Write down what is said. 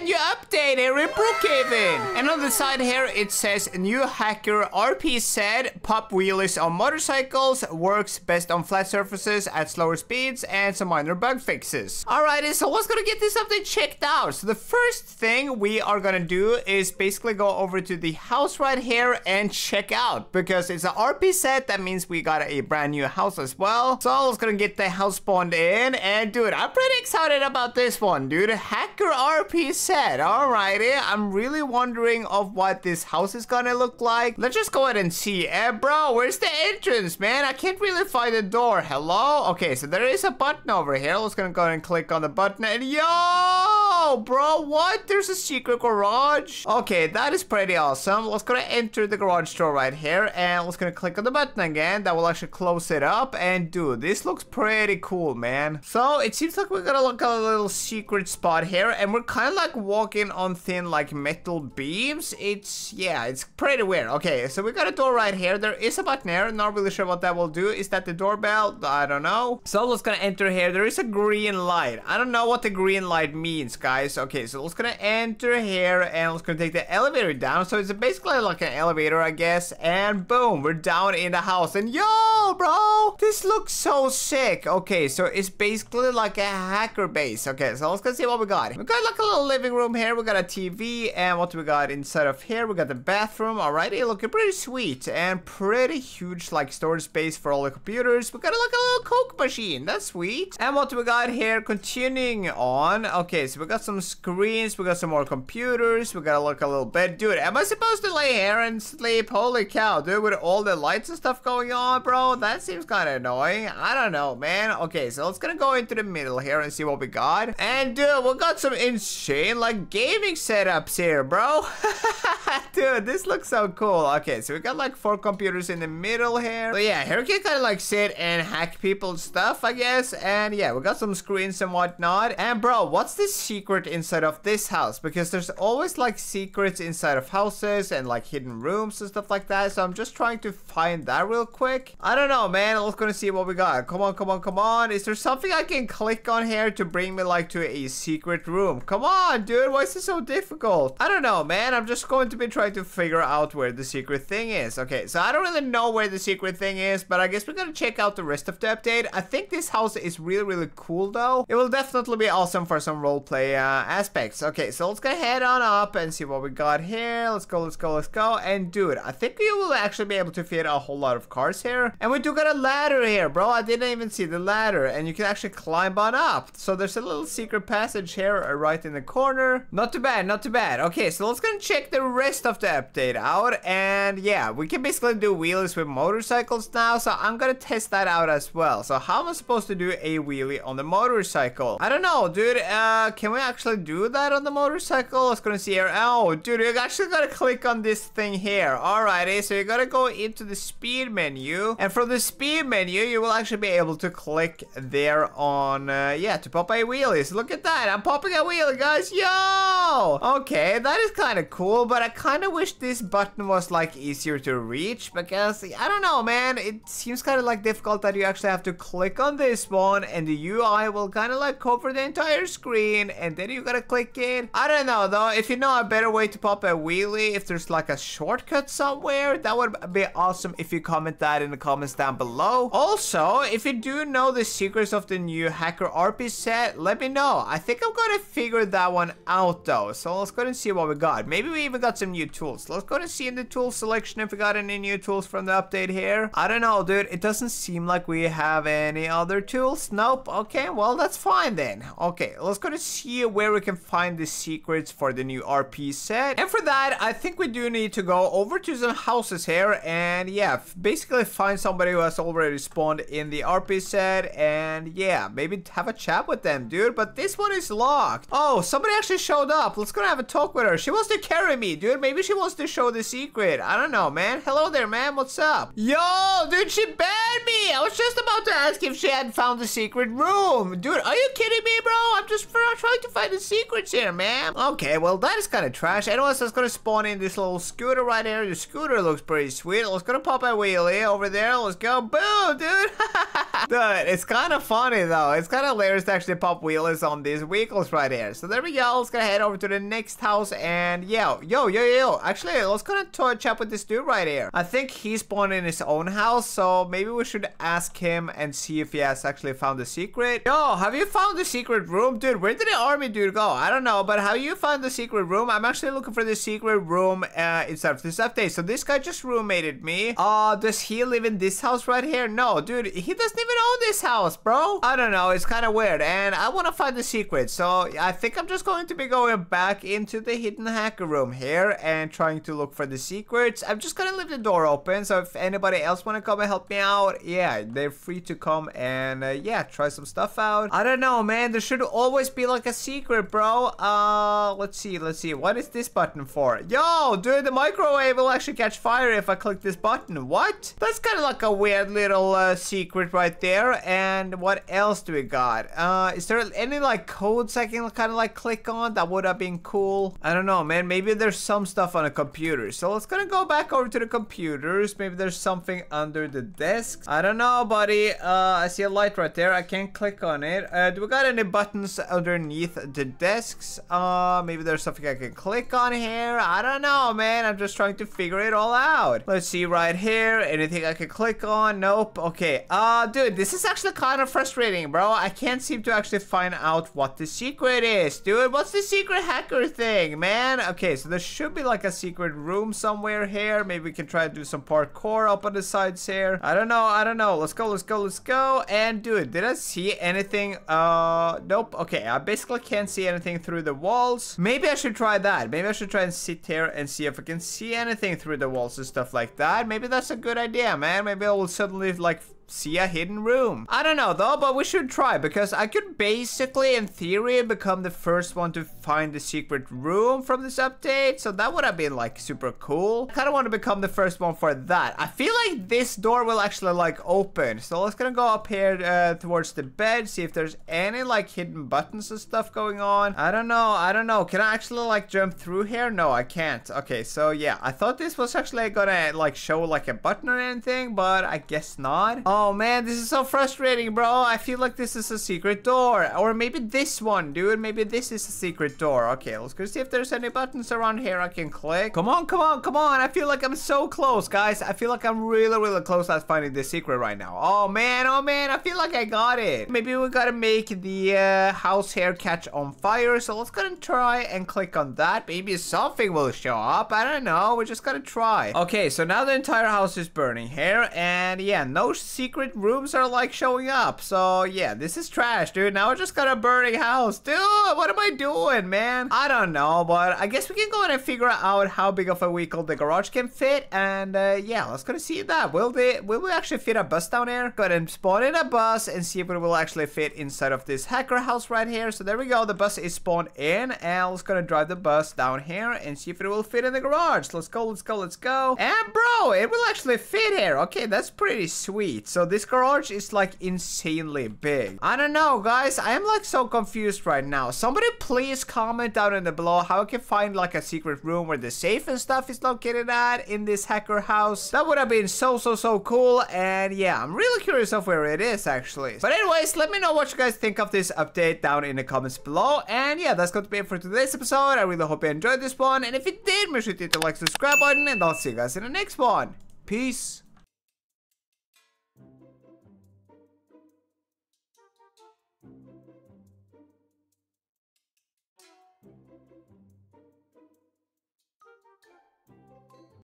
brand new update here in. And on the side here, it says new hacker RP said pop wheelies on motorcycles works best on flat surfaces at slower speeds and some minor bug fixes. Alrighty, so let's gonna get this update checked out. So the first thing we are gonna do is basically go over to the house right here and check out because it's an RP set. That means we got a brand new house as well. So let's gonna get the house spawned in and dude, I'm pretty excited about this one, dude. Hacker RP set. Alrighty, I'm really wondering of what this house is gonna look like. Let's just go ahead and see. Eh, bro, where's the entrance, man? I can't really find the door. Hello? Okay, so there is a button over here. Let's gonna go ahead and click on the button and yo, bro, what? There's a secret garage. Okay, that is pretty awesome. Let's gonna enter the garage door right here and let's gonna click on the button again. That will actually close it up. And dude, this looks pretty cool, man. So it seems like we're gonna look at a little secret spot here and we're kind of like walking on thin like metal beams. It's, yeah, it's pretty weird. Okay, so we got a door right here. There is a button here. Not really sure what that will do. Is that the doorbell? I don't know. So let's gonna enter here. There is a green light. I don't know what the green light means, guys. Okay, so let's gonna enter here and let's gonna take the elevator down. So it's basically like an elevator, I guess. And boom, we're down in the house. And yo, bro, this looks so sick. Okay, so it's basically like a hacker base. Okay, so let's go see what we got. We got like a little living room here. We got a TV and what we got inside of here. We got the bathroom. Alrighty, looking pretty sweet and pretty huge like storage space for all the computers. We got like a little Coke machine. That's sweet. And what we got here, continuing on. Okay, so we got some screens. We got some more computers. We gotta look a little bed. Dude, am I supposed to lay here and sleep? Holy cow, dude, with all the lights and stuff going on, bro. That seems kind of annoying. I don't know, man. Okay, so let's gonna go into the middle here and see what we got. And dude, we got some insane like gaming setups here, bro. dude, this looks so cool. Okay, so we got like four computers in the middle here. So yeah, here we can kind of like sit and hack people's stuff, I guess. And yeah, we got some screens and whatnot. And bro, what's the secret inside of this house? Because there's always like secrets inside of houses and like hidden rooms and stuff like that. So I'm just trying to find that real quick. I don't know, man. Let's gonna see what we got. Come on, come on, come on. Is there something I can click on here to bring me like to a secret room? Come on, dude. Why is this so difficult? I don't know, man. I'm just going to be trying to figure out where the secret thing is. Okay, so I don't really know where the secret thing is, but I guess we're gonna check out the rest of the update. I think this house is really, really cool though. It will definitely be awesome for some roleplay uh, aspects. Okay, so let's go head on up and see what we got here. Let's go, let's go, let's go. And dude, I think you will actually be able to fit a whole lot of cars here. And we do got a ladder here, bro. I didn't even see the ladder. And you can actually climb on up. So there's a little secret passage here uh, right in the corner. Not too bad, not too bad. Okay, so let's go and check the rest of to update out. And yeah, we can basically do wheelies with motorcycles now. So I'm gonna test that out as well. So how am I supposed to do a wheelie on the motorcycle? I don't know, dude. Uh, can we actually do that on the motorcycle? Let's go and see here. Oh, dude, you actually gotta click on this thing here. Alrighty, so you gotta go into the speed menu. And from the speed menu, you will actually be able to click there on, uh, yeah, to pop a wheelie. So look at that. I'm popping a wheelie, guys. Yo! Okay, that is kind of cool, but I kind of wish this button was like easier to reach because I don't know, man. It seems kind of like difficult that you actually have to click on this one and the UI will kind of like cover the entire screen and then you gotta click it. I don't know though. If you know a better way to pop a wheelie, if there's like a shortcut somewhere, that would be awesome if you comment that in the comments down below. Also, if you do know the secrets of the new Hacker RP set, let me know. I think I'm gonna figure that one out though. So let's go and see what we got. Maybe we even got some new tools. Let's go and see in the tool selection if we got any new tools from the update here. I don't know, dude. It doesn't seem like we have any other tools. Nope. Okay, well, that's fine then. Okay, let's go to see where we can find the secrets for the new RP set. And for that, I think we do need to go over to some houses here and yeah, basically find somebody who has already spawned in the RP set and yeah, maybe have a chat with them, dude. But this one is locked. Oh, somebody actually showed up. Let's go have a talk with her. She wants to carry me, dude. Maybe she wants to show the secret. I don't know, man. Hello there, man. What's up? Yo, dude, she banned me. I was just about to ask if she had found the secret room. Dude, are you kidding me, bro? I'm just trying to find the secrets here, man. Okay, well, that is kind of trash. Anyways, that's gonna spawn in this little scooter right here. The scooter looks pretty sweet. Let's gonna pop a wheelie over there. Let's go. Boom, dude. dude, it's kind of funny, though. It's kind of hilarious to actually pop wheelies on these vehicles right here. So there we go. Let's gonna head over to the next house. And, yo, yo, yo, yo. Actually, let's gonna chat with this dude right here. I think he spawned in his own house. So maybe we should ask him and see if he has actually found the secret. Yo, have you found the secret room? Dude, where did the army dude go? I don't know, but have you found the secret room? I'm actually looking for the secret room uh, inside of this update. So this guy just roommated me. Uh, does he live in this house right here? No, dude, he doesn't even own this house, bro. I don't know, it's kind of weird. And I want to find the secret. So I think I'm just going to be going back into the hidden hacker room here and trying to look for the secrets. I'm just gonna leave the door open. So if anybody else want to come and help me out, yeah, they're free to come and uh, yeah, try some stuff out. I don't know, man. There should always be like a secret, bro. Uh, let's see, let's see. What is this button for? Yo, dude, the microwave will actually catch fire if I click this button. What? That's kind of like a weird little uh, secret right there. And what else do we got? Uh, is there any like codes I can kind of like click on? That would have been cool. I don't know, man. Maybe there's some stuff on a computer. So let's gonna go back over to the computers. Maybe there's something under the desk. I don't know, buddy. Uh, I see a light right there. I can't click on it. Uh, do we got any buttons underneath the desks? Uh, maybe there's something I can click on here. I don't know, man. I'm just trying to figure it all out. Let's see right here. Anything I can click on? Nope. Okay. Uh, dude, this is actually kind of frustrating, bro. I can't seem to actually find out what the secret is, dude. What's the secret hacker thing, man? Okay, so there should be like a secret room somewhere here. Maybe we can try to do some parkour up on the sides here. I don't know. I don't know. Let's go. Let's go. Let's go. And dude, did I see anything? Uh, nope. Okay, I basically can't see anything through the walls. Maybe I should try that. Maybe I should try and sit here and see if I can see anything through the walls and stuff like that. Maybe that's a good idea, man. Maybe I will suddenly like see a hidden room. I don't know though, but we should try because I could basically, in theory, become the first one to find the secret room from this update. So that would have been like super cool. I kind of want to become the first one for that. I feel like this door will actually like open. So let's gonna go up here uh, towards the bed, see if there's any like hidden buttons and stuff going on. I don't know. I don't know. Can I actually like jump through here? No, I can't. Okay, so yeah, I thought this was actually gonna like show like a button or anything, but I guess not. Oh man, this is so frustrating, bro. I feel like this is a secret door. Or maybe this one, dude. Maybe this is a secret door. Okay, let's go see if there's any buttons around here I can click. Come on, come on, come on. I feel like I'm so close, guys. I feel like I'm really, really close at finding this secret right now. Oh man, oh man, I feel like I got it. Maybe we gotta make the uh, house here catch on fire. So let's go and try and click on that. Maybe something will show up. I don't know. We just gotta try. Okay, so now the entire house is burning here. And yeah, no secret rooms are like showing up. So yeah, this is trash, dude. Now I just got a burning house. Dude, what am I doing, man? I don't know, but I guess we can go in and figure out how big of a vehicle the garage can fit. And uh, yeah, let's go to see that. Will they, will we actually fit a bus down here? Go ahead and spawn in a bus and see if it will actually fit inside of this hacker house right here. So there we go. The bus is spawned in and let's gonna drive the bus down here and see if it will fit in the garage. Let's go, let's go, let's go. And bro, it will actually fit here. Okay, that's pretty sweet. So this garage is like insanely big. I don't know, guys. I am like so confused right now. Somebody please comment down in the below how I can find like a secret room where the safe and stuff is located at in this hacker house. That would have been so, so, so cool. And yeah, I'm really curious of where it is actually. But anyways, let me know what you guys think of this update down in the comments below. And yeah, that's going to be it for today's episode. I really hope you enjoyed this one. And if you did, make sure to hit the like, subscribe button. And I'll see you guys in the next one. Peace.